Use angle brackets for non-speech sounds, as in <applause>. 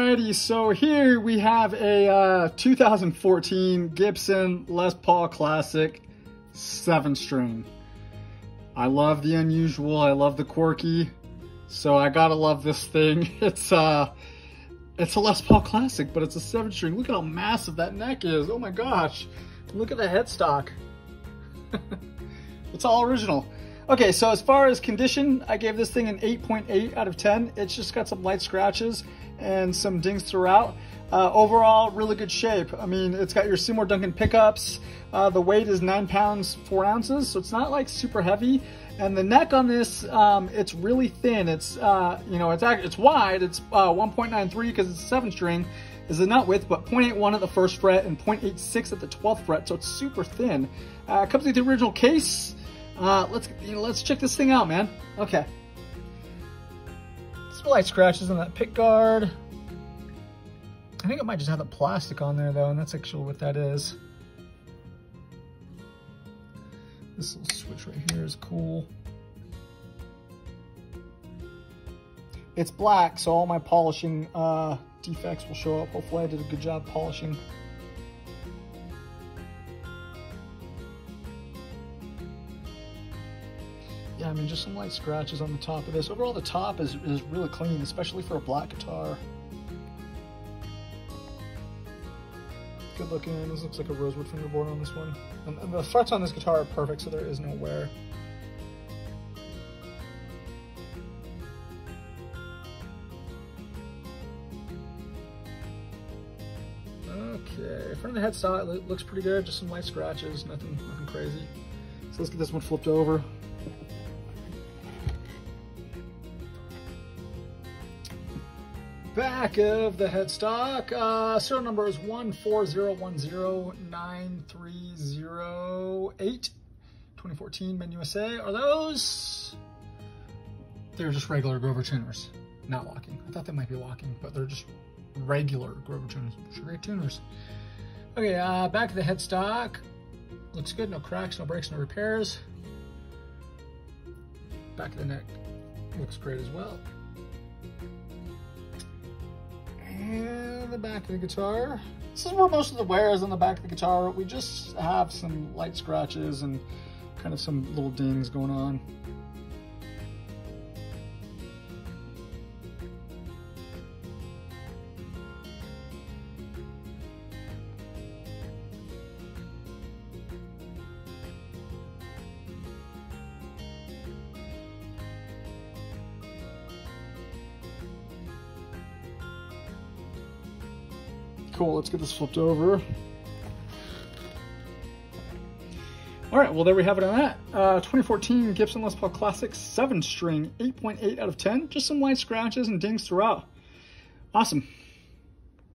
Alrighty, so here we have a uh, 2014 Gibson Les Paul Classic 7-string. I love the unusual, I love the quirky, so I gotta love this thing. <laughs> It's uh, it's a Les Paul Classic, but it's a 7-string. Look at how massive that neck is, oh my gosh. Look at the headstock. <laughs> it's all original. Okay, so as far as condition, I gave this thing an 8.8 .8 out of 10. It's just got some light scratches and some dings throughout. Uh, overall, really good shape. I mean, it's got your Seymour Duncan pickups. Uh, the weight is nine pounds, four ounces, so it's not like super heavy. And the neck on this, um, it's really thin. It's, uh, you know, it's it's wide. It's uh, 1.93 because it's a seven string is the nut width, but 0.81 at the first fret and 0.86 at the 12th fret, so it's super thin. Uh, comes with the original case. Uh, let's let's check this thing out, man. Okay. Some light scratches on that pick guard. I think it might just have the plastic on there though, and that's actually what that is. This little switch right here is cool. It's black, so all my polishing uh, defects will show up. Hopefully I did a good job polishing yeah, I mean, just some light scratches on the top of this. Overall, the top is, is really clean, especially for a black guitar. Good looking. This looks like a rosewood fingerboard on this one. And, and the frets on this guitar are perfect, so there is no wear. Okay, front of the headstock looks pretty good. Just some light scratches, nothing, nothing crazy. So let's get this one flipped over. Back of the headstock. Uh, serial number is 140109308. 2014 Men USA. Are those? They're just regular Grover tuners, not locking. I thought they might be locking, but they're just regular Grover tuners. Great tuners. Okay, uh, back of the headstock. Looks good. No cracks, no breaks, no repairs. Back of the neck looks great as well. And the back of the guitar. This is where most of the wear is on the back of the guitar. We just have some light scratches and kind of some little dings going on. Cool, let's get this flipped over. All right, well, there we have it on that. Uh, 2014 Gibson Les Paul Classic 7-string, 8.8 .8 out of 10. Just some light scratches and dings throughout. Awesome.